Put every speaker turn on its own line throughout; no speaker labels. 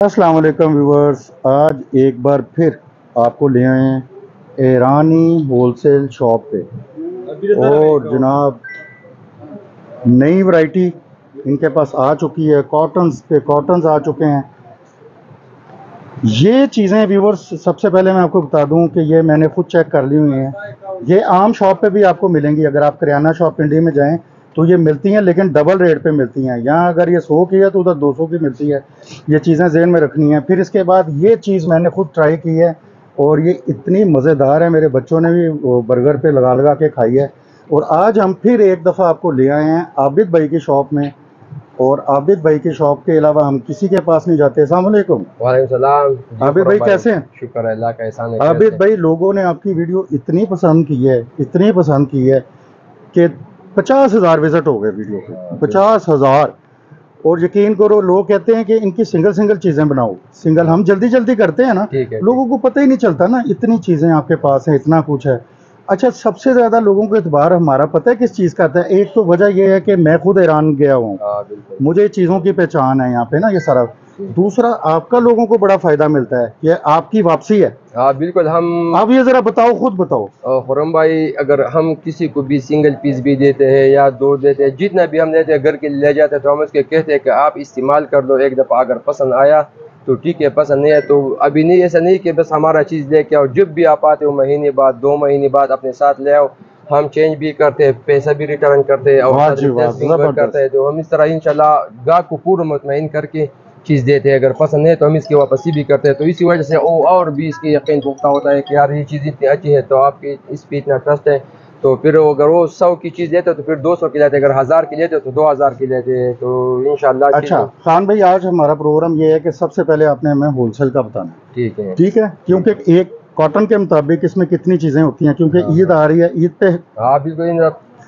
السلام علیکم ویورز، آج ایک بار پھر آپ کو لے آئے ہیں ایرانی ہول سیل شاپ پہ۔ اور جناب، نئی ورائٹی ان کے پاس آ چکی ہے کاٹنز پہ کاٹنز آ چکے ہیں۔ یہ چیزیں ویورز، سب سے پہلے میں آپ کو بتا دوں کہ یہ میں نے خود چیک کر لی ہوئی ہیں۔ یہ عام شاپ پہ بھی آپ کو ملیں گی۔ اگر آپ کریانہ شاپ انڈیا میں جائیں تو یہ ملتی ہیں لیکن ڈبل ریٹ پہ ملتی ہیں۔ یہاں اگر یہ سو کی ہے تو ادھر دو سو کی ملتی ہے۔ یہ چیزیں ذہن میں رکھنی ہیں۔ پھر اس کے بعد یہ چیز میں نے خود ٹرائی کی ہے اور یہ اتنی مزیدار ہے۔ میرے بچوں نے بھی وہ برگر پہ لگا لگا کے کھائی ہے۔ اور آج ہم پھر ایک دفعہ آپ کو لے آئے ہیں عابد بھائی کی شاپ میں۔ اور عابد بھائی کی شاپ کے علاوہ ہم کسی کے پاس نہیں جاتے۔ السلام علیکم۔
وعلیکم السلام۔ عابد بھائی کیسے ہیں؟ شکر ہے اللہ کا احسان ہے۔ عابد
بھائی لوگوں نے آپ کی ویڈیو اتنی پسند کی ہے اتنی پسند کی ہے کہ پچاس ہزار وزٹ ہو گئے ویڈیو پہ۔ پچاس ہزار۔ اور یقین کرو لوگ کہتے ہیں کہ ان کی سنگل سنگل چیزیں بناؤ۔ سنگل ہم جلدی جلدی کرتے ہیں نا۔
لوگوں
کو پتہ ہی نہیں چلتا نا اتنی چیزیں آپ کے پاس ہیں اتنا کچھ ہے۔ اچھا سب سے زیادہ لوگوں کو اعتبار ہمارا پتہ ہے کس چیز کا آتا ہے ایک تو وجہ یہ ہے کہ میں خود ایران گیا ہوں۔ مجھے چیزوں کی پہچان ہے یہاں پہ نا یہ سارا۔ دوسرا آپ کا لوگوں کو بڑا فائدہ ملتا ہے یہ آپ کی واپسی ہے۔
ہاں بالکل ہم
آپ یہ ذرا بتاؤ خود بتاؤ۔
خرم بھائی اگر ہم کسی کو بھی سنگل پیس بھی دیتے ہیں یا دو دیتے ہیں جتنا بھی ہم دیتے ہیں گھر کے لے جاتے ہیں تو ہم اس کے کہتے ہیں کہ آپ استعمال کر دو۔ ایک دفعہ اگر پسند آیا تو ٹھیک ہے پسند نہیں ہے تو ابھی نہیں ایسا نہیں کہ بس ہمارا چیز لے کے آؤ۔ جب بھی آپ آتے ہو مہینے بعد دو مہینے بعد اپنے ساتھ لے آؤ۔ ہم چینج بھی کرتے ہیں پیسہ بھی ریٹرن کرتے ہیں اور جی۔ کرتے ہیں۔ تو ہم اس طرح انشاءاللہ گاہ کو پورا مطمئن کر کے چیز دیتے ہیں۔ اگر پسند ہے تو ہم اس کی واپسی بھی کرتے ہیں۔ تو اسی وجہ سے او اور بھی اس کی یقین پختہ ہوتا ہے کہ یار یہ چیز اتنی اچھی ہے تو آپ کی اس پہ اتنا ٹرسٹ ہے۔ تو پھر اگر وہ سو کی چیز لیتے تو پھر دو سو کی لیتے اگر ہزار کی لیتے تو دو ہزار کی لیتے تو انشاءاللہ اچھا
خان بھائی آج ہمارا پروگرام یہ ہے کہ سب سے پہلے آپ نے ہمیں ہول سیل کا بتانا
ٹھیک ہے۔
ٹھیک ہے؟ کیونکہ ایک کاٹن کے مطابق اس میں کتنی چیزیں ہوتی ہیں کیونکہ عید آ رہی ہے عید پہ
ہاں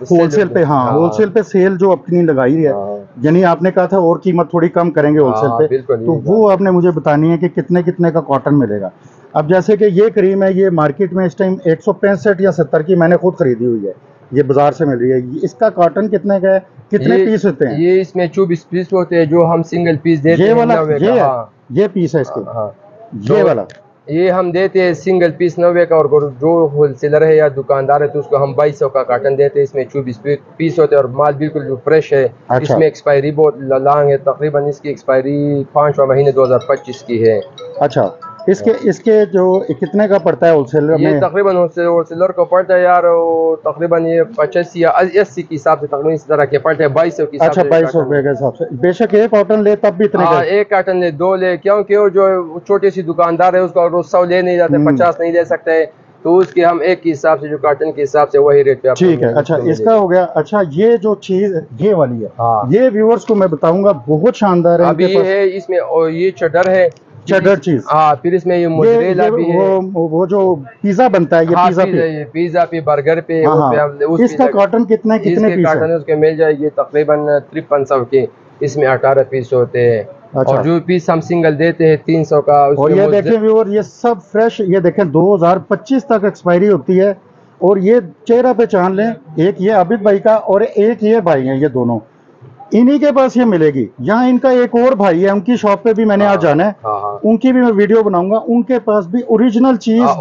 ہول سیل پہ ہاں ہول سیل
پہ سیل جو اپنی لگائی ہے
ہاں۔
یعنی آپ نے کہا تھا اور قیمت تھوڑی کم کریں گے ہول ہاں، سیل
پہ تو وہ
آپ نے مجھے بتانی ہے کہ کتنے کتنے کا کاٹن ملے گا۔ اب جیسے کہ یہ کریم ہے یہ مارکیٹ میں اس ٹائم ایک سو پینسٹھ یا ستر کی میں نے خود خریدی ہوئی ہے۔ یہ بازار سے مل رہی ہے۔ اس کا کاٹن کتنے کا ہے؟ کتنے پیس ہوتے ہیں؟
یہ اس میں چوبیس پیس ہوتے ہیں جو ہم سنگل پیس دیتے یہ ہیں والا یہ ہے۔ ہاں۔
یہ پیس ہے اس کے۔
ہاں
یہ والا۔
یہ ہم دیتے ہیں سنگل پیس نوے کا اور جو ہول سیلر ہے یا دکاندار ہے تو اس کو ہم بائیس سو کا کاٹن دیتے ہیں۔ اس میں چوبیس پیس ہوتے ہیں اور مال بالکل جو فریش ہے اس اچھا میں ایکسپائری بہت لانگ ہے۔ تقریباً اس کی ایکسپائری پانچواں مہینے دو ہزار پچیس کی ہے۔
اچھا۔ اس کے اس کے جو کتنے کا پڑتا ہے ہول سیل یہ میں
تقریباً ہول سیلر کو پڑتا ہے یار تقریباً یہ پچاسی یا اسی کے حساب سے تقریباً اس طرح کے پڑتے ہیں بائیس سو کے حساب اچھا سے بائیس سو کاٹن۔ روپے
کے حساب سے۔ بے شک ایک کاٹن لے تب بھی اتنے ہاں کا
ایک کارٹن لے دو لے کیونکہ وہ جو چھوٹی سی دکاندار ہے اس کو اگر سو لے نہیں جاتے۔ پچاس نہیں لے سکتے تو اس کے ہم ایک کے حساب سے جو کارٹن کے حساب سے وہی ریٹ پہ ٹھیک ہے اچھا اس کا
ہو گیا۔ اچھا یہ جو چیز یہ والی ہے۔
ہاں۔
یہ ویورز کو میں بتاؤں گا بہت شاندار ہے ابھی یہ
ہے اس میں یہ چڈر ہے چیڈر چیز ہاں پھر اس میں یہ موزریلا بھی ہے۔
وہ جو پیزا بنتا ہے یہ ہاں پیزا پہ۔
یہ پیزا پہ برگر پہ ہاں ہاں۔ اس کا
کاٹن کتنا اس کتنے کے پیس کارٹن
ہے؟ اس کے مل جائے گی تقریباً ترپن سو کے۔ اس میں اٹھارہ پیس ہوتے ہیں۔ اچھا۔
اور
جو پیس ہم سنگل دیتے ہیں تین سو کا اور یہ دیکھیں
ویور یہ سب فریش یہ دیکھیں دو ہزار پچیس تک ایکسپائری ہوتی ہے۔ اور یہ چہرہ پہ چاند لیں ایک یہ عابد بھائی کا اور ایک یہ بھائی ہیں یہ دونوں۔ انہی کے پاس یہ ملے گی۔ یہاں ان کا ایک اور بھائی ہے ان کی شاپ پہ بھی میں نے آج جانا ہے۔
ہاں ہاں۔
ان کی بھی میں ویڈیو بناؤں گا۔ ان کے پاس بھی اوریجنل چیز ہاں،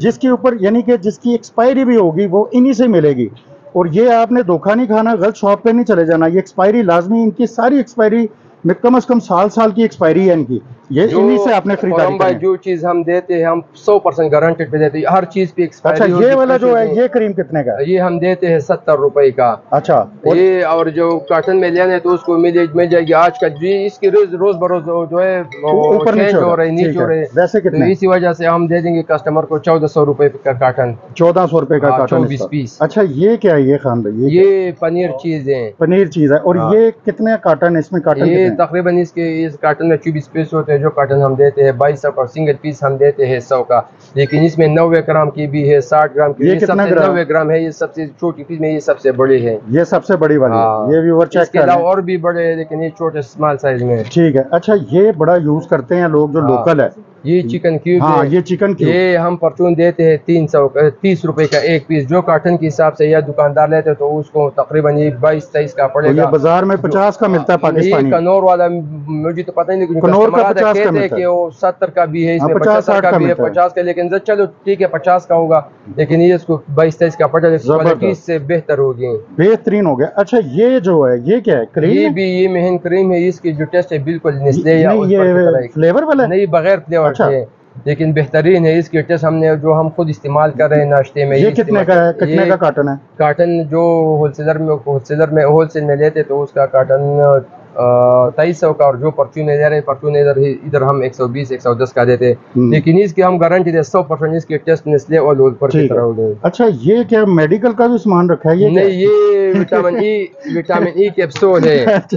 جس کے اوپر یعنی کہ جس کی ایکسپائری بھی ہوگی وہ انہی سے ملے گی۔ اور یہ آپ نے دھوکہ نہیں کھانا غلط شاپ پہ نہیں چلے جانا۔ یہ ایکسپائری لازمی ان کی ساری ایکسپائری میں کم از کم سال سال کی ایکسپائری ہے ان کی۔ یہ جو انہی سے آپ نے خریداری ہے۔
جو چیز ہم دیتے ہیں ہم سو پرسنٹ گارنٹیڈ پہ دیتے ہیں۔ ہر چیز پہ اچھا یہ والا جو ہے
یہ کریم کتنے کا
یہ ہم دیتے ہیں ستر روپے کا۔
اچھا
یہ اور جو کارٹن میں لینا ہے تو اس کو مل مل جائے گی۔ آج کا جی اس کی روز روز بروز جو ہے وہ اوپر نیچے چینج ہو رہے ٹھیک ہو ہے۔ رہے
ویسے کتنے؟
اسی وجہ سے ہم دے دیں گے کسٹمر کو چودہ سو روپے کا کارٹن
چودہ سو روپے کا ہاں، کاٹن اس 24 کا
پیس۔
اچھا یہ کیا ہے؟ یہ خان بھائی
یہ پنیر چیز ہے
پنیر چیز ہے۔ اور ہاں۔ یہ کتنے کاٹن اس میں کاٹن یہ؟
تقریباً اس کے اس کارٹن میں چوبیس پیس ہوتے ہیں۔ جو کارٹن ہم دیتے ہیں بائیس سو کا سنگل پیس ہم دیتے ہیں سو کا۔ لیکن اس میں نوے گرام کی بھی ہے ساٹھ گرام کی یہ سب سے؟ نوے گرام ہے یہ سب سے چھوٹی پیس میں یہ سب سے بڑی ہے۔
یہ سب سے بڑی والی ہاں۔ ہے یہ ویور اس چیک کے کر لیں۔ علاوہ
اور بھی بڑے ہیں لیکن یہ چھوٹے اسمال سائز میں۔ ہے
ٹھیک ہے۔ اچھا یہ بڑا یوز کرتے ہیں لوگ جو ہاں۔ لوکل ہے۔
یہ چکن کیوب ہاں
یہ چکن کیوب
یہ ہم پرچون دیتے ہیں تین سو تیس روپے کا ایک پیس جو کارٹن کے حساب سے یا دکاندار لیتے تو اس کو تقریباً یہ بائیس تیئیس کا پڑے گا۔ یہ
بازار میں پچاس کا ملتا ہے پاکستانی۔ یہ
کنور والا مجھے تو پتہ نہیں کنور کا پچاس کا ملتا ہے۔ وہ ستر کا بھی ہے اس ہاں، میں پچاس کا بھی ہے پچاس کا لیکن چلو ٹھیک ہے پچاس کا ہوگا۔ لیکن یہ اس کو بائیس تیئیس کا پڑے گا تیس سے بہتر ہو گئے۔
بہترین ہو گیا۔ اچھا یہ جو ہے یہ کیا ہے؟ کریم؟ یہ
بھی یہ مہین کریم ہے اس کی جو ٹیسٹ ہے بالکل نسلے یا
فلیور والا
نہیں بغیر فلیور اچھا۔ لیکن بہترین ہے اس کیٹس ہم نے جو ہم خود استعمال کر رہے ہیں ناشتے میں یہ کتنے کا ہے کتنے کا
کاٹن ہے؟
کارٹن جو ہول سیلر میں ہول سیلر میں ہول سیل میں لیتے تو اس کا کاٹن تیئیس سو کا اور جو پرچونیزر ہے پرچونیزر ہی ادھر ہم ایک سو بیس ایک سو دس کا دیتے۔ لیکن اس کی ہم گارنٹی دے سو پرسینٹ اس کے ٹیسٹ نسلے اور لول پر کی طرح ہو گئے
اچھا یہ کیا میڈیکل کا بھی سامان رکھا ہے نہیں
یہ vitamin E vitamin E capsule ہے۔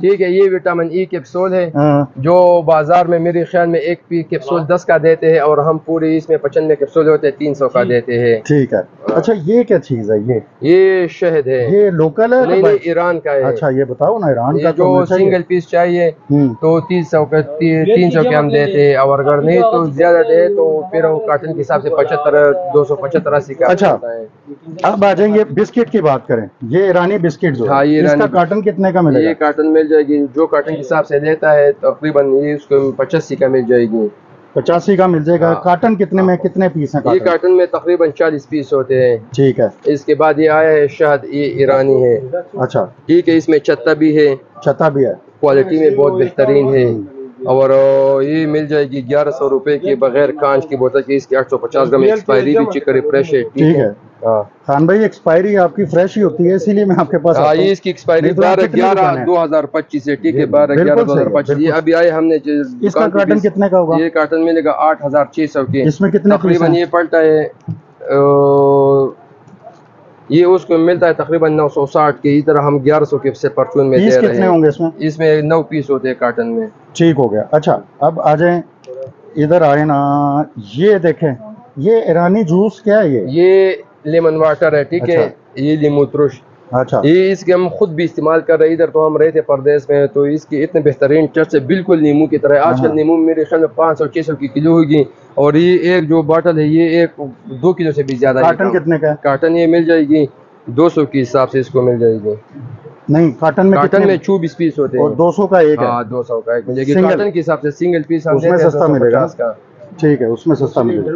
ٹھیک ہے یہ وٹامن ای کیپسول ہے۔
ہاں۔
جو بازار میں میرے خیال میں ایک پی کیپسول دس کا دیتے ہیں اور ہم پوری اس میں پچنوے کیپسول ہوتے ہیں تین سو کا دیتے ہیں۔
ٹھیک ہے۔ اچھا یہ کیا چیز ہے یہ؟
یہ شہد ہے۔
یہ لوکل ہے
ایران کا ہے۔ اچھا
یہ بتاؤ نا ایران کا جو سنگل
پیس چاہیے۔ تو تین سو تین سو کے ہم دیتے اور اگر نہیں تو زیادہ دے تو پھر وہ کارٹن کے حساب سے پچہتر دو سو پچہتر اسی کا اچھا
اب آ جائیں گے بسکٹ کی بات کریں۔ یہ ایرانی بسکٹ جو ہے ہاں، اس کا کارٹن کتنے کا ملے گا؟ یہ
کارٹن مل جائے گی جو کارٹن کے حساب سے دیتا ہے تقریباً یہ اس کو پچاسی کا مل جائے گی۔
پچاسی کا مل جائے گا۔ ہاں۔ کارٹن کتنے میں کتنے پیس ہیں یہ
کارٹن میں تقریباً چالیس پیس ہوتے ہیں۔
ٹھیک ہے۔
اس کے بعد یہ آیا ہے شہد یہ ایرانی ہے۔
اچھا۔
ٹھیک ہے اس میں چتہ بھی ہے۔
چھتا بھی ہے۔
کوالٹی میں بہت بہترین ہے۔ اور یہ مل جائے گی گیارہ سو روپے کے بغیر کانچ کی بوتل کی اس کی ایٹ سو پچاس گرام ایکسپائری بھی چکر فریش ہے۔ ٹھیک ہے۔ ہاں۔
خان بھائی ایکسپائری آپ کی فریش ہی ہوتی ہے اسی لیے میں آپ کے پاس آتا ہاں، آئی
اس کی ایکسپائری بارہ گیارہ دو ہزار پچیس ہے ٹھیک ہے بارہ گیارہ دو ہزار پچیس۔ یہ ابھی آئے ہم نے اس کا کارٹن کتنے
کا ہوگا؟
یہ کارٹن ملے گا آٹھ ہزار چھ سو کے۔
اس میں کتنے پیس ہیں؟ تقریباً
یہ پلٹا ہے یہ اس کو ملتا ہے تقریباً نو سو ساٹھ کے اس طرح ہم گیارہ سو کے پرچون میں دے رہے ہیں۔ ہوں
گے اس میں؟
اس میں نو پیس ہوتے ہیں کارٹن میں۔
ٹھیک ہو گیا۔ اچھا اب آ جائیں۔ ادھر آئے نا یہ دیکھیں۔ یہ ایرانی جوس کیا ہے
یہ؟ لیمن واٹر ہے ٹھیک ہے۔ اچھا۔ یہ لیمو ترش۔
اچھا۔
یہ اس کے ہم خود بھی استعمال کر رہے ادھر تو ہم رہے تھے پردیس میں تو اس کے اتنے بہترین چرچ بالکل نیمو کی طرح۔ آج کل ہاں۔ نیمو میرے خیال میں پانچ سو چھ سو کی کلو ہوگی۔ اور یہ ایک جو باٹل ہے یہ ایک دو کلو سے بھی زیادہ کاٹن
کتنے کا
کاٹن یہ مل جائے گی۔ دو سو کے حساب سے اس کو مل جائے گی۔
نہیں کاٹن میں کاٹن میں
چوبیس پیس ہوتے ہیں۔
دو سو کا ایک ہاں
دو سو کا ایک ملے گی۔ کاٹن کے حساب سے سنگل پیس ہم سستا ملے گا۔
ٹھیک ہے اس میں سستا ملے گا۔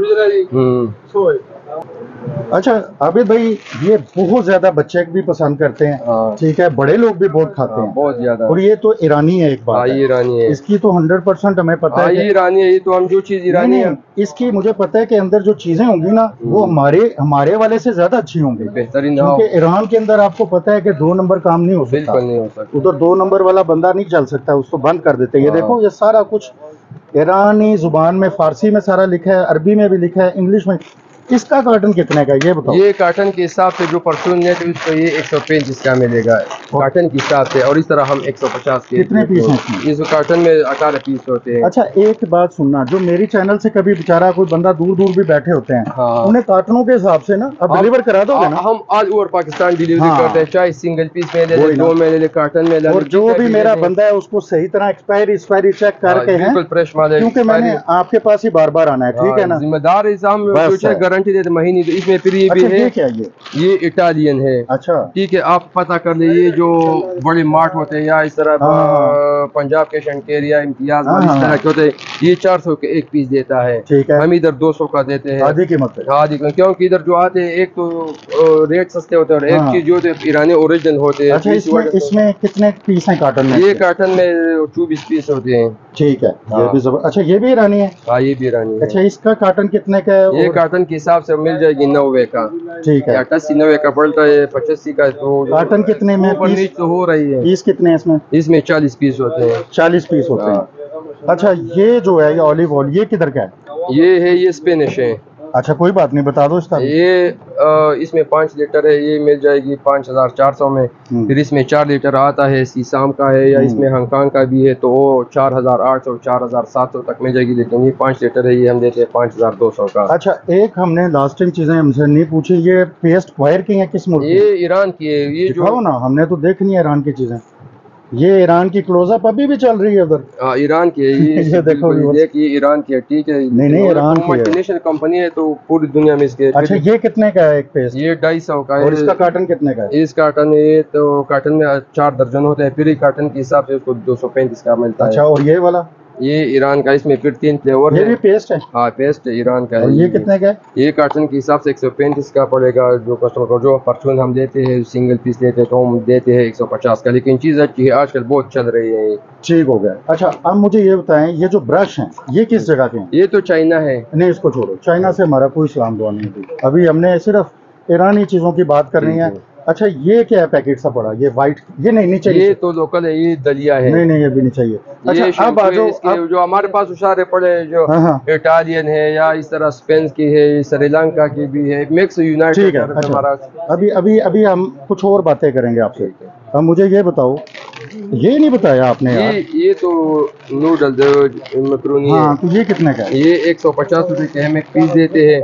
اچھا عابد بھائی یہ بہت زیادہ بچے بھی پسند کرتے ہیں۔
ہاں۔
ٹھیک ہے بڑے لوگ بھی بہت کھاتے ہاں، ہیں۔
بہت زیادہ۔ اور
یہ تو ایرانی ہے ایک بات ہاں،
ایرانی ہے۔ اس
کی تو ہنڈریڈ پرسینٹ ہمیں پتہ ہے
ایرانی ہے یہ تو ہم جو چیز ایرانی ہے
اس کی مجھے پتہ ہے کہ اندر جو چیزیں ہوں گی نا وہ ہمارے ہمارے والے سے زیادہ اچھی ہوں گی۔
بہترین کیونکہ
ایران کے اندر آپ کو پتہ ہے کہ دو نمبر کام نہیں ہو سکتا۔
نہیں ہو سکتا۔ ادھر
دو نمبر والا بندہ نہیں چل سکتا اس کو بند کر دیتے یہ دیکھو یہ سارا کچھ ایرانی زبان میں فارسی میں سارا لکھا ہے عربی میں بھی لکھا ہے انگلش میں۔ اس کا کارٹن کتنے کا یہ بتاؤ۔
یہ کارٹن کے حساب سے جو پرسون ہے تو اس کو یہ ایک سو پینچ اس کا ملے گا۔ کارٹن کے حساب سے اور اس طرح ہم ایک سو پچاس کے کتنے پیس ہیں اس کارٹن میں اٹھارہ پیس ہوتے ہیں۔
اچھا ایک بات سننا جو میری چینل سے کبھی بچارہ کوئی بندہ دور دور بھی بیٹھے ہوتے ہیں
ہاں۔ انہیں
کارٹنوں کے حساب سے نا اب ڈیلیور کرا ہاں، دو گے نا؟ ہاں،
ہم آل اوور پاکستان ڈیلیوری کرتے ہیں چاہے سنگل پیس میں لے دو میں لے لیں کارٹن میں لے اور جو بھی میرا بندہ
ہے اس کو صحیح طرح چیک کر کے ہیں
کیونکہ میں نے
آپ کے پاس ہی بار بار آنا ہے ٹھیک ہے نا؟
ذمہ دار گارنٹی دیتے مہینے تو اس میں پھر یہ بھی اچھا،
ہے
یہ اٹالین ہے
اچھا۔
ٹھیک ہے آپ پتہ کر لیں یہ جو بڑے مارٹ ہوتے ہیں یا اس طرح ہاں۔ پنجاب کے شنکیریا امتیاز ہاں، ہاں، ہوتے ہاں۔ یہ چار سو کے ایک پیس دیتا ہے۔ ہم ادھر دو سو کا دیتے ہیں۔ آدھی
قیمت
آدھی قیمت کیونکہ ادھر جو آتے ہیں ایک تو ریٹ سستے ہوتے ہیں ایک چیز جو ہوتے ہیں ایرانی اوریجنل ہوتے ہیں۔ اچھا، اس
میں کتنے پیس ہیں کاٹن میں؟ یہ
کاٹن میں چوبیس پیس ہوتے ہیں۔
ٹھیک ہے۔ یہ بھی اچھا یہ بھی ایرانی ہے؟
ہاں یہ بھی ایرانی ہے۔ اچھا
اس کا کاٹن کتنے کا ہے؟ یہ
کاٹن کے حساب سے مل جائے گی نوے کا۔
ٹھیک ہے۔
اٹھاسی نوے کا پڑتا ہے پچاسی کا کاٹن کتنے میں پیس؟ تو ہو رہی ہے۔
پیس کتنے اس میں؟
اس میں چالیس پیس ہوتے ہوتے ہیں
چالیس پیس ہوتے ہیں۔ اچھا یہ جو ہے یہ آلیو آل یہ کدھر کا ہے؟
یہ ہے یہ اسپینش ہے۔
اچھا کوئی بات نہیں بتا دو اس کا۔
یہ اس میں پانچ لیٹر ہے یہ مل جائے گی پانچ ہزار چار سو میں۔
پھر
اس میں چار لیٹر آتا ہے سیسام کا ہے یا اس میں ہانگ کانگ کا بھی ہے تو وہ چار ہزار آٹھ سو چار ہزار سات سو تک مل جائے گی۔ لیکن یہ پانچ لیٹر ہے یہ ہم دیتے ہیں پانچ ہزار دو سو کا۔
اچھا ایک ہم نے لاسٹ ٹائم چیزیں ہم سے نہیں پوچھی یہ پیسٹ وائر کی ہیں کس ملک یہ
ایران کی ہے یہ جو
نا ہم نے تو دیکھنی ہے ایران کی چیزیں۔ یہ ایران کی کلوز اپ ابھی بھی چل رہی ہے ادھر۔
ہاں، ایران کی ہے یہ دیکھو یہ ایران کی ہے ٹھیک ہے۔ نہیں نہیں ایران کی ہے۔ نیشنل کمپنی ہے تو پوری دنیا میں اس کے اچھا
یہ کتنے کا ہے ایک پیس؟
یہ ڈھائی سو کا ہے۔ اور اس کا
کاٹن کتنے کا
ہے؟ اس کارٹن یہ تو کارٹن میں چار درجن ہوتے ہیں پھر کارٹن کے حساب سے اس کو دو سو پینتیس کا ملتا ہے۔ اچھا
اور یہ والا؟
یہ ایران کا اس میں پھر تین فلیور ہے یہ بھی
پیسٹ ہے۔
ہاں پیسٹ ایران کا ہے۔ یہ کتنے
کا ہے؟
یہ کارٹن کے حساب سے ایک سو پینتیس کا پڑے گا۔ جو کسٹمر کو جو پرچون ہم دیتے ہیں سنگل پیس لیتے تو ہم دیتے ہیں ایک سو پچاس کا۔ لیکن چیز اچھی ہے آج کل بہت چل رہی ہے۔
ٹھیک ہو گیا۔ اچھا اب مجھے یہ بتائیں یہ جو برش ہیں یہ کس جگہ کے ہیں؟
یہ تو چائنا ہے۔
نہیں اس کو چھوڑو۔ چائنا سے ہمارا کوئی اسلام دعا نہیں تھی ابھی ہم نے صرف ایرانی چیزوں کی بات کرنی ہے۔ جی، جی۔ اچھا یہ کیا ہے پیکٹ سا پڑا؟ یہ وائٹ یہ نہیں نہیں چاہیے یہ
تو لوکل ہے یہ دلیا ہے۔ نہیں
نہیں یہ بھی نہیں چاہیے اچھا اب آجو
جو ہمارے پاس اشارے پڑے ہیں جو
ہاں، ہاں۔
اٹالین ہے یا اس طرح اسپین کی ہے سری لنکا کی بھی ہے مکس یونائٹڈ ٹھیک ہے اچھا۔
ابھی ابھی ابھی ہم کچھ اور باتیں کریں گے آپ سے۔ مجھے یہ بتاؤ یہ نہیں بتایا آپ نے
یہ تو نوڈل مکرونی ہاں
تو یہ کتنے کا
یہ ایک سو پچاس روپے کے ہمیں پیس دیتے ہیں۔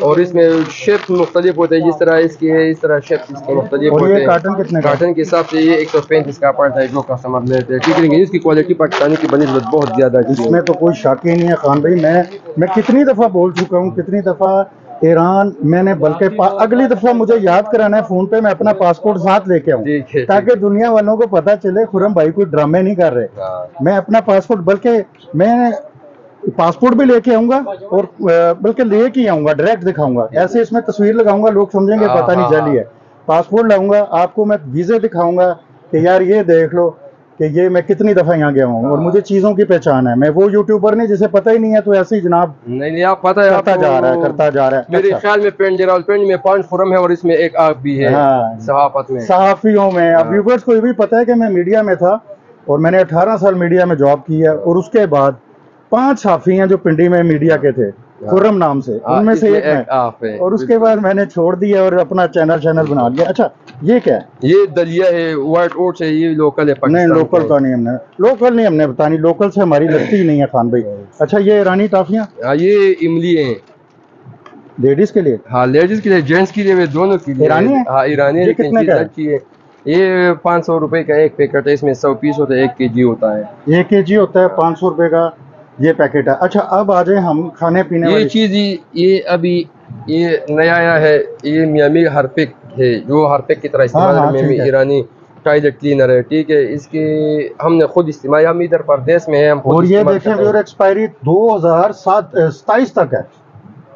اور اس میں شیپ مختلف ہوتے ہیں جس طرح اس کی ہے اس طرح شیپ اس کے مختلف ہوتے ہیں۔
کارٹن کتنے کا
کارٹن کے حساب سے یہ ایک سو پینتیس کا پڑتا ہے جو کسٹمر لیتے ہیں۔ ٹھیک ہے اس کی کوالٹی پاکستانی کی بنسبت بہت زیادہ ہے۔ اس میں
تو کوئی شاکی نہیں ہے خان بھائی میں میں کتنی دفعہ بول چکا ہوں کتنی دفعہ ایران میں نے بلکہ اگلی دفعہ مجھے یاد کرانا ہے فون پہ میں اپنا جی، جی، پاسپورٹ جی، ساتھ لے کے آؤں۔
تاکہ
دنیا والوں کو پتا چلے خورم بھائی کوئی ڈرامے نہیں کر رہے۔
ہاں۔
میں اپنا پاسپورٹ بلکہ میں پاسپورٹ بھی لے کے آؤں گا اور بلکہ لے کے آؤں گا ڈائریکٹ دکھاؤں گا۔ ایسے اس میں تصویر لگاؤں گا لوگ سمجھیں گے ہاں، پتہ نہیں ہاں، جالی ہے۔ پاسپورٹ لاؤں گا آپ کو میں ویزے دکھاؤں گا کہ یار یہ دیکھ لو کہ یہ میں کتنی دفعہ یہاں گیا ہوں اور مجھے چیزوں کی پہچان ہے۔ میں وہ یوٹیوبر نہیں جسے پتہ ہی نہیں ہے تو ایسے ہی جناب
نہیں نہیں آپ پتہ ہے کرتا جا رہا ہے کرتا
جا رہا ہے۔ میرے اچھا۔
خیال میں پینٹ جرال پینٹ میں پانچ فورم ہے اور اس میں ایک آپ بھی ہے
ہاں۔
صحافت میں۔
صحافیوں میں۔ اب ہاں۔ ویورز کو یہ بھی پتہ ہے کہ میں میڈیا میں تھا اور میں نے اٹھارہ سال میڈیا میں جاب کی ہے اور اس کے بعد پانچ صحافی ہیں جو پنڈی میں میڈیا کے تھے۔
خرم
نام سے ان میں سے ایک
اور اس کے بعد
میں نے چھوڑ دیا اور اپنا چینل چینل بنا لیا اچھا یہ کیا ہے
یہ دریا ہے وائٹ اوٹس ہے یہ لوکل ہے نہیں لوکل تو
نہیں ہم نے لوکل نہیں ہم نے بتانی لوکل سے ہماری لگتی ہی نہیں ہے خان بھائی اچھا یہ ایرانی ٹافیاں
یہ املی ہیں
لیڈیز کے لیے
ہاں لیڈیز کے لیے جینٹس کے لیے دونوں کے لیے ایرانی ہاں ایرانی کتنے کا ہے یہ پانچ سو روپے کا ایک پیکٹ ہے اس میں سو پیس ہوتا ہے ایک کے جی ہوتا ہے
ایک کے جی ہوتا ہے پانچ سو روپے کا یہ پیکٹ ہے۔ اچھا اب آ جائیں ہم کھانے پینے یہ
چیز یہ ابھی یہ نیا آیا ہے۔ یہ میامی ہرپک ہے جو ہرپک کی طرح استعمال ہاں، ہاں، میامی ایرانی ٹائلٹ کلینر ہے ٹھیک ہے۔ اس کی ہم نے خود استعمال ہم ادھر پردیس میں ہیں اور یہ دیکھیں
ایکسپائری دو ہزار ستائیس تک ہے۔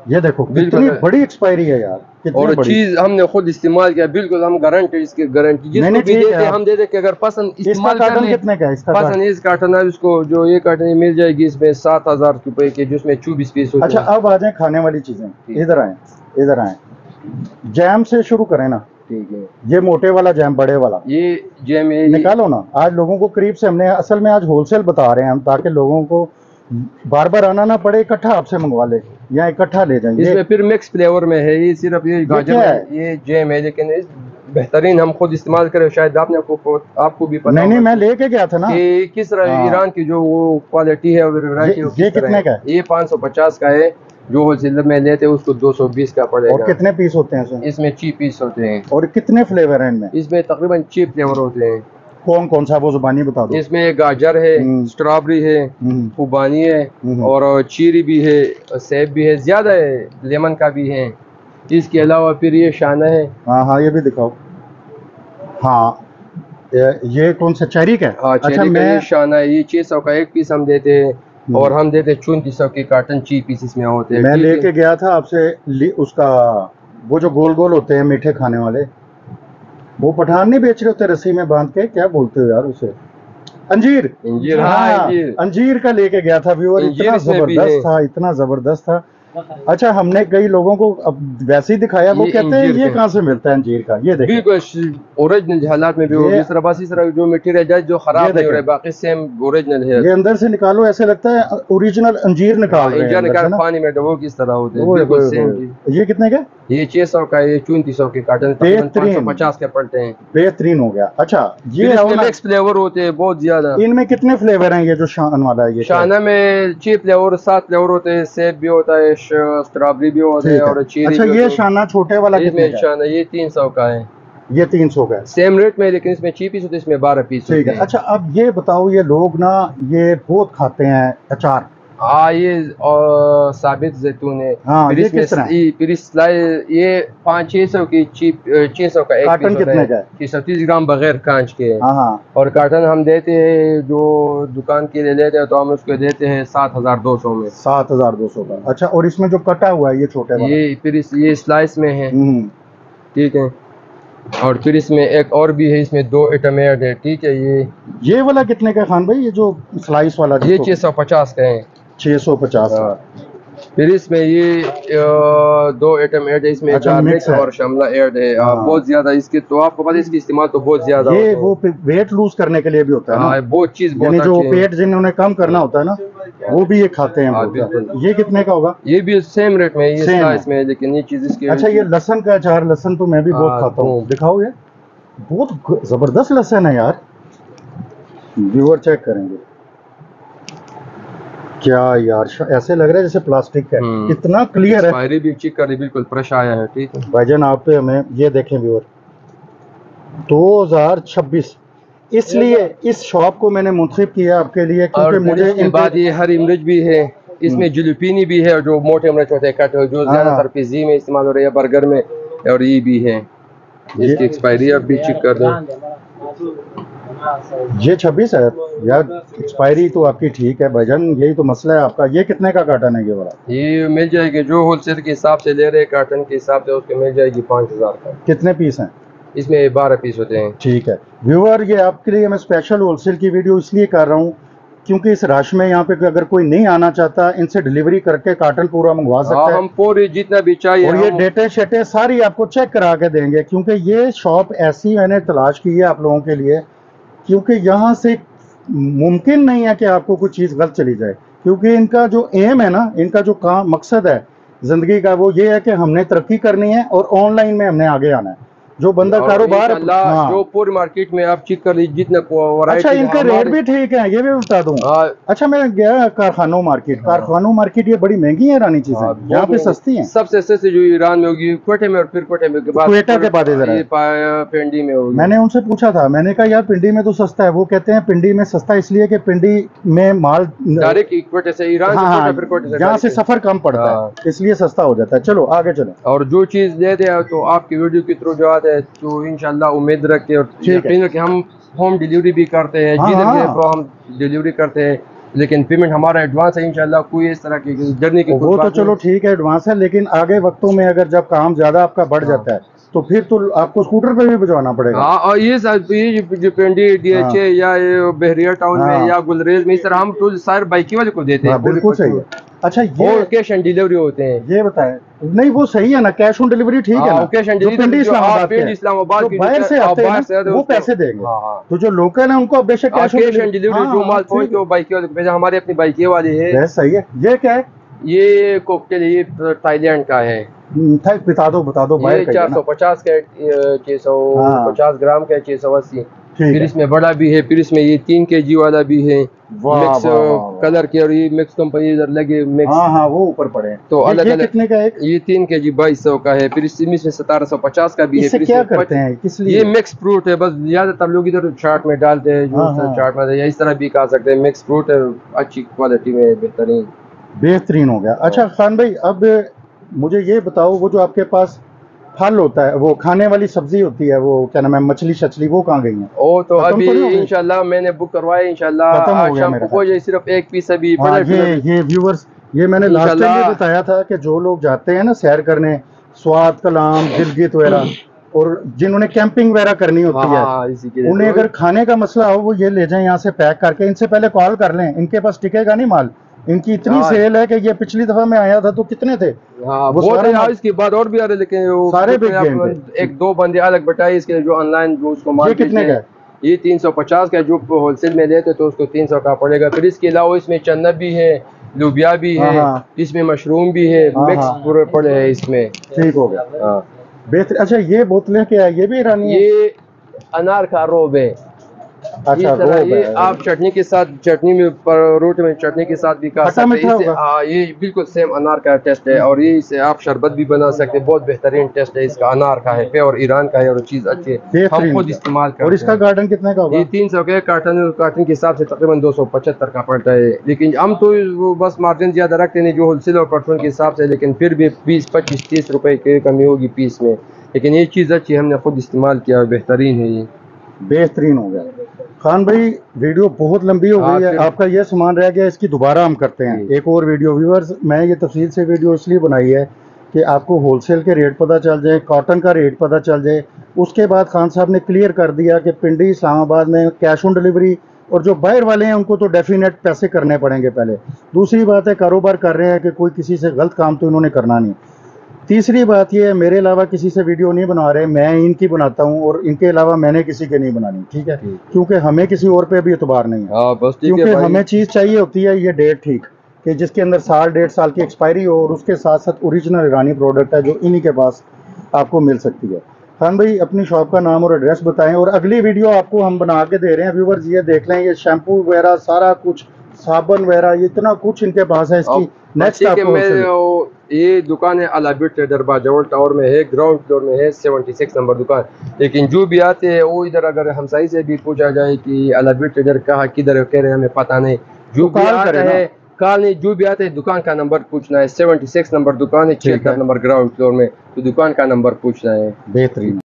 یہ دیکھو کتنی بڑی ایکسپائری ہے یار اور
چیز ہم نے خود استعمال کیا بالکل ہم گارنٹی اس کی گارنٹی جس کو بھی دیتے ہم دے دیں کہ اگر پسند استعمال کرنے
کتنے کا اس کا پسند
اس کارٹن ہے اس کو جو یہ کارٹن مل جائے گی اس میں سات ہزار روپے کے جس میں چوبیس پیس ہوتے اچھا، ہیں۔
اچھا اب آ جائیں کھانے والی چیزیں۔ ادھر آئیں ادھر آئیں۔ جیم سے شروع کریں نا۔ یہ موٹے والا جیم بڑے والا۔
یہ جیم نکالو
نا۔ آج لوگوں کو قریب سے ہم نے اصل میں آج ہول سیل بتا رہے ہیں ہم تاکہ لوگوں کو بار بار آنا نہ پڑے اکٹھا آپ سے منگوا لے۔ یا اکٹھا لے جائیں۔ اس میں
پھر مکس فلیور میں ہے یہ صرف یہ گاجر ہے؟ یہ جیم ہے لیکن بہترین ہم خود استعمال کرے شاید آپ نے آپ کو بھی پتا نہیں نہیں میں
لے کے گیا تھا نا۔
یہ کس طرح ہاں۔ ایران کی جو وہ کوالٹی ہے یہ کتنے کا ہے؟ یہ پانچ سو پچاس کا ہے۔ جو ہول سیلر میں لیتے ہیں اس کو دو سو بیس کا پڑے گا۔ اور
کتنے پیس ہوتے ہیں
اس میں؟ چی پیس ہوتے ہیں۔
اور کتنے فلیور ہیں ان میں؟
اس میں تقریباً چی فلیور ہوتے ہیں۔
کون کون سا وہ زبانی بتا دو۔
اس میں گاجر ہے سٹرابری ہے خوبانی ہے اور چیری بھی ہے سیب بھی ہے زیادہ ہے لیمن کا بھی ہے۔ اس کے علاوہ پھر یہ شانہ ہے۔
ہاں ہاں یہ بھی دکھاؤ۔ ہاں یہ کون سا چیریک ہے؟ ہاں، اچھا ہے
شانہ ہے۔ یہ چھ سو کا ایک پیس ہم دیتے ہیں
اور
ہم دیتے چونتیس سو کے کارٹن چی پیسز میں ہوتے ہیں۔ میں لے کے
گیا تھا آپ سے اس کا وہ جو گول گول ہوتے ہیں میٹھے کھانے والے وہ پٹھان نہیں بیچ رہے ہوتے رسی میں باندھ کے؟ کیا بولتے ہو یار اسے؟ انجیر!
انجیر ہاں, ہاں،
انجیر۔ کا لے کے گیا تھا ویور اتنا زبردست تھا اتنا زبردست تھا۔ اچھا ہم نے کئی لوگوں کو ویسے ہی دکھایا وہ کہتے ہیں یہ کہاں سے ملتا ہے انجیر کا؟ یہ دیکھیں۔
بالکل اوریجنل حالات میں بھی ہو جس طرح باسی طرح جو مٹی رہ جائے جو خراب نہیں ہو باقی سیم اوریجنل ہے۔
یہ اندر سے نکالو ایسے لگتا ہے اوریجنل انجیر نکال رہے ہیں انجیر نکال
پانی میں ڈبو کس طرح ہوتے ہیں؟
یہ کتنے کا
یہ 600 کا یہ 3400 کے کارٹن تقریباً کے پلٹے ہیں۔
بہترین ہو گیا۔ اچھا یہ مکس
فلیور ہوتے ہیں بہت زیادہ۔
ان میں کتنے فلیور ہیں یہ جو شان والا ہے یہ شانہ
میں چھ فلیور سات فلیور ہوتے ہیں سیب بھی ہوتا ہے فریش اسٹرابری بھی ہوتے ہیں اور چیری اچھا یہ
شانہ چھوٹے والا کتنے کا ہے؟
شانہ یہ تین سو کا ہے۔
یہ تین سو کا ہے۔
سیم ریٹ میں لیکن اس میں چی پیس ہوتے اس میں بارہ پیس ہوتے ہیں۔
اچھا اب یہ بتاؤ یہ لوگ نا یہ بہت کھاتے ہیں اچار۔
یہ ثابت زیتون ہے۔ ہاں، یہ پانچ چھ سو کی چھ سو کا چھ سو تیس گرام بغیر کانچ کے۔
ہاں، ہاں۔
اور کاٹن ہم دیتے ہیں جو دکان کے لیے لیتے ہیں تو ہم اس کو دیتے ہیں سات ہزار دو سو میں۔
سات ہزار دو سو کا۔ اچھا اور اس میں جو کٹا ہوا ہے یہ چھوٹا یہ
یہ سلائس میں ہے۔ ٹھیک ہے۔ اور پھر اس میں ایک اور بھی ہے اس میں دو ایٹمیٹ ہے۔ ٹھیک ہے یہ
یہ والا کتنے کا خان بھائی؟ یہ جو سلائس والا یہ چھ
سو پچاس کا ہے۔
چھ سو پچاس
پھر اس میں یہ دو ایٹم ایڈ ہے اس میں کاربیٹ اور شملہ ایڈ ہے۔ ہاں۔ بہت زیادہ اس کے تو آپ کو پتہ اس کی استعمال تو بہت زیادہ یہ وہ
ویٹ لوز کرنے کے لیے بھی ہوتا ہے ہاں
وہ چیز یعنی جو پیٹ
جنہوں نے کم کرنا ہوتا ہے نا وہ بھی یہ کھاتے ہیں ہاں، یہ کتنے کا ہوگا؟
یہ بھی سیم ریٹ میں یہ اس میں لیکن یہ چیز اس کے اچھا یہ
لسن کا اچار لسن تو میں بھی بہت ہاں، کھاتا ہوں۔ دکھاؤ یہ۔ بہت زبردست لسن ہے یار۔ ویور چیک کریں گے۔ کیا یار ایسے لگ رہا ہے جیسے پلاسٹک ہے۔ اتنا کلیئر ہے۔
ایکسپائری بھی چیک کر بالکل فریش آیا ہے ٹھیک۔
بھائی جان آپ پہ ہمیں یہ دیکھیں ویور 2026 اس لیے اس شاپ کو میں نے منتخب کیا آپ کے لیے کیونکہ مجھے اس کے بعد
یہ ہر امرج بھی ہے اس میں جلوپینی بھی ہے جو موٹے امرج ہوتے ہیں کٹ جو ہاں۔ زیادہ تر پیزی میں استعمال ہو رہے ہیں برگر میں اور یہ بھی ہے۔
اس
کی ایکسپائری آپ بھی چیک کر دیں۔
یہ چھبیس ہے۔ یا ایکسپائری تو آپ کی ٹھیک ہے بھائی جان یہی تو مسئلہ ہے آپ کا۔ یہ کتنے کا کارٹن ہے یہ والا؟
یہ مل جائے گی جو ہول سیل کے حساب سے لے رہے کارٹن کے حساب سے اس کے مل جائے گی پانچ ہزار کا۔
کتنے پیس ہیں؟
اس میں بارہ پیس ہوتے ہیں۔
ٹھیک ہے۔ ویور یہ آپ کے لیے میں اسپیشل ہول سیل کی ویڈیو اس لیے کر رہا ہوں کیونکہ اس رش میں یہاں پہ اگر کوئی نہیں آنا چاہتا ان سے ڈلیوری کر کے کارٹن پورا منگوا سکتا ہے۔ ہاں،
ہم پوری جتنا بھی چاہیے اور یہ
ڈیٹے شیٹے ساری آپ کو چیک کرا کے دیں گے کیونکہ یہ شاپ ایسی میں نے تلاش کی ہے آپ لوگوں کے لیے۔ کیونکہ یہاں سے ممکن نہیں ہے کہ آپ کو کچھ چیز غلط چلی جائے۔ کیونکہ ان کا جو ایم ہے نا، ان کا جو کام مقصد ہے زندگی کا، وہ یہ ہے کہ ہم نے ترقی کرنی ہے اور آن لائن میں ہم نے آگے آنا ہے۔ جو بندہ کاروبار ہاں۔ جو
پوری مارکیٹ میں آپ چیک کر لیجیے جتنا اچھا ان کا ریٹ بھی
ٹھیک ہے یہ بھی بتا دوں۔
ہاں۔
اچھا میں گیا کارخانوں مارکیٹ ہاں۔ کارخانوں مارکیٹ یہ بڑی مہنگی ہیں رانی چیزیں۔ یہاں پہ سستی ہیں۔
سب سے سستی جو ایران میں ہوگی کوئٹے میں اور پھر کوئٹے میں کوئٹہ کے بعد ادھر پنڈی میں ہوگی۔ میں نے
ان سے پوچھا تھا میں نے کہا یار پنڈی میں تو سستا ہے۔ وہ کہتے ہیں پنڈی میں سستا اس لیے کہ پنڈی میں مال
ڈائریکٹ کوئٹے سے ایران یہاں سے
سفر کم پڑتا ہے۔ اس لیے سستا ہو جاتا ہے۔ چلو آگے چلیں۔
اور جو چیز دیتے ہیں تو آپ کی ویڈیو کے تھرو جو آتے ہے تو انشاءاللہ امید رکھے اور یقین رکھے ہم ہوم ڈیلیوری بھی کرتے ہیں۔ جدھر بھی پرو ہم ڈیلیوری کرتے ہیں لیکن پیمنٹ ہمارا ایڈوانس ہے انشاءاللہ کوئی اس طرح کی جرنی کی وہ تو چلو
ٹھیک ہے ایڈوانس ہے لیکن آگے وقتوں میں اگر جب کام زیادہ آپ کا بڑھ ہاں۔ جاتا ہے تو پھر تو آپ کو سکوٹر پہ بھی بجوانا پڑے گا؟ ہاں
اور یہ جو پنڈی ڈی ایچ اے ہاں۔ یا بحریہ ٹاؤن میں ہاں۔ یا گلریز میں اس طرح ہم تو سارے بائکی والے کو دیتے ہیں۔ ہاں، بالکل صحیح
ہے۔ اچھا یہ
کیش آن ڈیلیوری ہوتے ہیں۔
یہ بتائیں۔ نہیں وہ صحیح ہے نا کیش آن ڈیلیوری ٹھیک ہے نا۔ کیش آن ڈیلیوری
اسلام آباد باہر سے آتے ہیں وہ پیسے
دیں گے۔ تو جو لوکل ہیں ان کو بے شک کیش آن ڈیلیوری جو مال پہنچ تو
بائکی والے ہمارے اپنی بائکی والے ہیں
صحیح ہے۔ یہ کیا ہے؟
یہ کوکٹیل یہ تھائی لینڈ کا ہے۔
تھا بتا دو بتا دو چار سو
پچاس کا چھ سو پچاس گرام کا چھ سو اسی
پھر اس
میں بڑا بھی ہے پھر اس میں یہ تین کے جی والا بھی ہے۔
مکس کلر
کے اور یہ مکس کمپنی ادھر لگے ہاں
ہاں وہ اوپر پڑے۔ تو الگ الگ کتنے کا ہے؟
یہ تین کے جی بائیس سو کا ہے۔ پھر اس میں ستارہ سو پچاس کا بھی ہے۔ کیا کرتے
ہیں؟ کس لیے؟ یہ
مکس فروٹ ہے۔ بس زیادہ تر لوگ ادھر چارٹ میں ڈالتے ہیں ہاں، ہاں۔ میں یا اس طرح بھی کہا سکتے ہیں۔ مکس فروٹ ہے اچھی کوالٹی میں بہترین۔
بہترین ہو گیا۔ اچھا خان بھائی اب مجھے یہ بتاؤ وہ جو آپ کے پاس پھل ہوتا ہے وہ کھانے والی سبزی ہوتی ہے وہ کیا نام ہے مچھلی شچلی وہ کہاں گئی ہیں؟
او تو ابھی انشاءاللہ میں نے بک کروایا انشاءاللہ آج شام کو یہ صرف ایک پیس ابھی ہاں، یہ
ویورز یہ میں نے لاسٹ ٹائم یہ بتایا تھا کہ جو لوگ جاتے ہیں نا سیر کرنے سواد کلام گلگت وغیرہ اور جنہوں نے کیمپنگ وغیرہ کرنی ہوتی ہاں، ہے
ہاں، انہیں اگر
کھانے کا مسئلہ ہو وہ یہ لے جائیں یہاں سے پیک کر کے ان سے پہلے کال کر لیں ان کے پاس ٹکے گا نہیں مال؟ ان کی اتنی سیل ہے کہ یہ پچھلی دفعہ میں آیا تھا تو کتنے تھے؟
ہاں، اس کی بعد اور بھی آ رہے لیکن سارے بک گئے ہیں ایک دو بندے الگ بٹائی اس کے جو آن لائن جو اس کو مارکیٹ کتنے کا یہ تین سو پچاس کا جو ہول سیل میں لیتے تو اس کو تین سو کا پڑے گا۔ پھر اس کے علاوہ اس میں چنب بھی ہے لوبیا بھی ہاں، ہے ہاں۔ اس میں مشروم بھی ہے مکس پورے پڑے ہیں اس میں۔
ٹھیک ہو
گیا۔
بہتر اچھا یہ بوتلیں کیا ہے یہ بھی ایرانی ہے
یہ انار کا روب ہے۔
اچھا، آپ
چٹنی کے ساتھ چٹنی میں پروٹ میں چٹنی کے ساتھ بھی کھا سکتے ہیں۔ ہاں، یہ بالکل سیم انار کا ٹیسٹ ہے اور یہ اسے آپ شربت بھی بنا سکتے ہیں۔ بہت بہترین ٹیسٹ ہے۔ اس کا انار کا ہے اور ایران کا ہے اور چیز اچھے ہم خود استعمال کرتے ہیں اور اس کا
گارڈن کتنے کا ہوگا؟ یہ
تین سو کے کارٹن اور کارٹن کے حساب سے تقریباً دو سو پچھتر کا پڑتا ہے۔ لیکن ہم تو بس مارجن زیادہ رکھتے ہیں جو ہلسل اور پرچون کے حساب سے لیکن پھر بھی پیس پچیس تیس روپے کے کمی ہوگی پیس میں۔ لیکن یہ چیز اچھی ہم نے خود استعمال کیا بہترین ہے یہ۔
بہترین ہو گیا۔ خان بھائی ویڈیو بہت لمبی ہو گئی ہے۔ ہاں، آپ کا یہ سامان رہ گیا اس کی دوبارہ ہم کرتے ہیں۔ جی۔ ایک اور ویڈیو ویورز میں یہ تفصیل سے ویڈیو اس لیے بنائی ہے کہ آپ کو ہول سیل کے ریٹ پتہ چل جائے کاٹن کا ریٹ پتہ چل جائے۔ اس کے بعد خان صاحب نے کلیئر کر دیا کہ پنڈی اسلام آباد میں کیش آن ڈیلیوری اور جو باہر والے ہیں ان کو تو ڈیفینیٹ پیسے کرنے پڑیں گے پہلے۔ دوسری بات ہے کاروبار کر رہے ہیں کہ کوئی کسی سے غلط کام تو انہوں نے کرنا نہیں۔ تیسری بات یہ ہے میرے علاوہ کسی سے ویڈیو نہیں بنا رہے میں ان کی بناتا ہوں اور ان کے علاوہ میں نے کسی کے نہیں بنانی ٹھیک ہے؟ کیونکہ ہمیں کسی اور پہ بھی اعتبار نہیں ہے۔
کیونکہ ہمیں
چیز چاہیے ہوتی ہے یہ ڈیٹ ٹھیک کہ جس کے اندر سال ڈیڑھ سال کی ایکسپائری ہو اور اس کے ساتھ ساتھ اوریجنل ایرانی پروڈکٹ ہے جو انہی کے پاس آپ کو مل سکتی ہے۔ خان بھائی اپنی شاپ کا نام اور ایڈریس بتائیں اور اگلی ویڈیو آپ کو ہم بنا کے دے رہے ہیں ویورز یہ دیکھ لیں یہ شیمپو وغیرہ سارا کچھ صابن وغیرہ اتنا کچھ ان کے پاس ہے اس کی نیکسٹ آپ کو
یہ دکان ہے الابیٹ ٹریڈر با جوڑ ٹاور میں ہے گراؤنڈ فلور میں ہے سیونٹی سیکس نمبر دکان۔ لیکن جو بھی آتے ہیں وہ ادھر اگر ہمسائی سے بھی پوچھا جائے کہ الابیٹ ٹریڈر کہا کدھر کہہ رہے ہیں ہمیں پتہ نہیں۔ جو بھی آتے ہیں کال نہیں جو بھی آتے ہیں دکان کا نمبر پوچھنا ہے۔ سیونٹی سیکس نمبر دکان ہے چھ نمبر گراؤنڈ فلور میں تو دکان کا نمبر پوچھنا ہے۔
بہترین۔